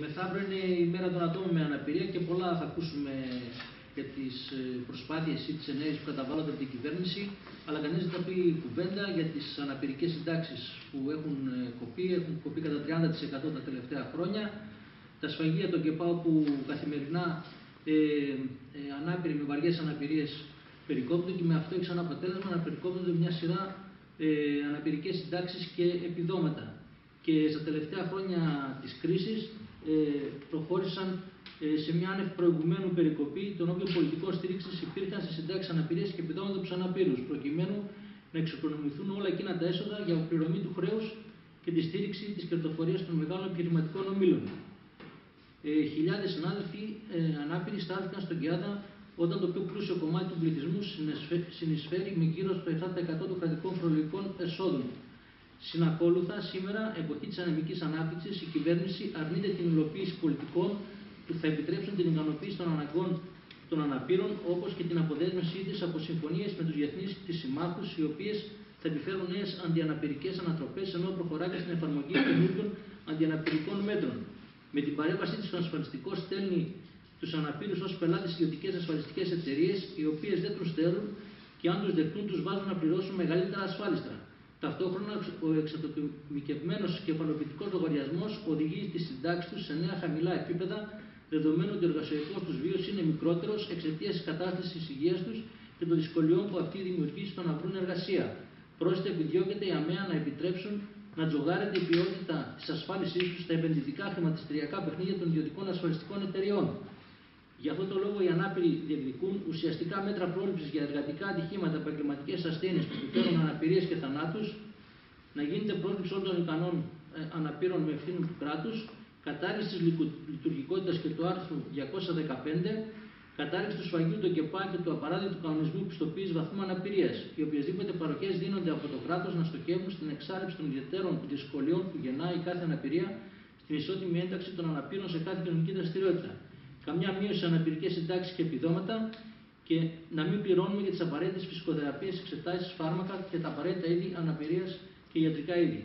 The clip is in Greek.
Μεθαύριο είναι η μέρα των ατόμων με αναπηρία και πολλά θα ακούσουμε για τις προσπάθειες ή τις ενέργειες που καταβάλλονται από την κυβέρνηση. Αλλά κανείς δεν θα πει κουβέντα για τις αναπηρικές συντάξεις που έχουν ε, κοπεί, έχουν κοπεί κατά 30% τα τελευταία χρόνια. Τα σφαγεία των ΚΕΠΑ που καθημερινά ε, ε, ανάπηροι με βαριές αναπηρίες περικόπτονται και με αυτό έχει σαν αποτέλεσμα να περικόπτονται μια σειρά ε, αναπηρικές συντάξεις και επιδόματα. Και στα τελευταία χρόνια της κρίσης ε, προχώρησαν ε, σε μια άνευ προηγουμένου περικοπή των όποιων πολιτικών στήριξης υπήρχαν σε συντάξεις αναπηρία και επιδόματα τους αναπήρους, προκειμένου να εξοικονομηθούν όλα εκείνα τα έσοδα για πληρωμή του χρέους και τη στήριξη της κερδοφορίας των μεγάλων επιχειρηματικών ομίλων. Ε, Χιλιάδες συνάδελφοι ε, ανάπηροι στάθηκαν στον Κιάδα όταν το πιο πλούσιο κομμάτι του πληθυσμού συνεισφέρει με γύρω στο 7% των κρατικών φορολογικών εσόδων. Συνακόλουθα, σήμερα, εποχή της ανεμικής ανάπτυξης, η κυβέρνηση αρνείται την υλοποίηση πολιτικών που θα επιτρέψουν την ικανοποίηση των αναγκών των αναπήρων, όπως και την αποδέσμευσή της από συμφωνίες με τους διεθνείς τη συμμάχους, οι οποίες θα επιφέρουν νέες αντιαναπηρικές ανατροπές, ενώ προχωρά και στην εφαρμογή καινούργιων αντιαναπηρικών μέτρων. Με την παρέμβασή της στον ασφαλιστικός στέλνει τους αναπήρους ως πελάτες ιδιωτικές ασφαλιστικές εταιρείες, οι οποίες δεν τους στέλνουν και αν τους δεχτούν, τους βάζουν να πληρώσουν μεγαλύτερα ασφάλιστρα. Ταυτόχρονα, ο εξατομικευμένος κεφαλοποιητικό λογαριασμός οδηγεί τις συντάξεις τους σε νέα χαμηλά επίπεδα, δεδομένου ότι ο εργασιακός τους βίος είναι μικρότερος εξαιτίας της κατάστασης της υγείας τους και των δυσκολιών που αυτή δημιουργεί στο να βρουν εργασία. Πρόσθετα, επιδιώκεται η ΑΜΕΑ να επιτρέψουν να τζογάρεται η ποιότητα της ασφάλισής τους στα επενδυτικά χρηματιστηριακά παιχνίδια των ιδιωτικών ασφαλιστικών εταιριών. Γι' αυτό το λόγο οι ανάπηροι διεκδικούν ουσιαστικά μέτρα πρόληψης για εργατικά ατυχήματα, επαγγελματικές ασθένειες που επιφέρουν αναπηρίες και θανάτους, να γίνεται πρόληψη όλων των ικανών ε, αναπήρων με ευθύνη του κράτους, κατάργηση της λειτουργικότητας και του άρθρου 215, κατάργηση του σφαγείου του ΚΕΠΑ και του απαράδεκτου κανονισμού πιστοποίησης βαθμού αναπηρίας. Οι οποιασδήποτε παροχές δίνονται από το κράτος να στοχεύουν στην εξάρτηση των ιδιαίτερων δυσκολιών που γεννάει κάθε αναπηρία στην ισότιμη ένταξη των αναπήρων σε κάθε κοινωνική δραστηριότητα καμιά μείωση σε αναπηρικέ συντάξει και επιδόματα και να μην πληρώνουμε για τις απαραίτητες φυσικοθεραπείες, εξετάσεις, φάρμακα και τα απαραίτητα είδη αναπηρίας και ιατρικά είδη.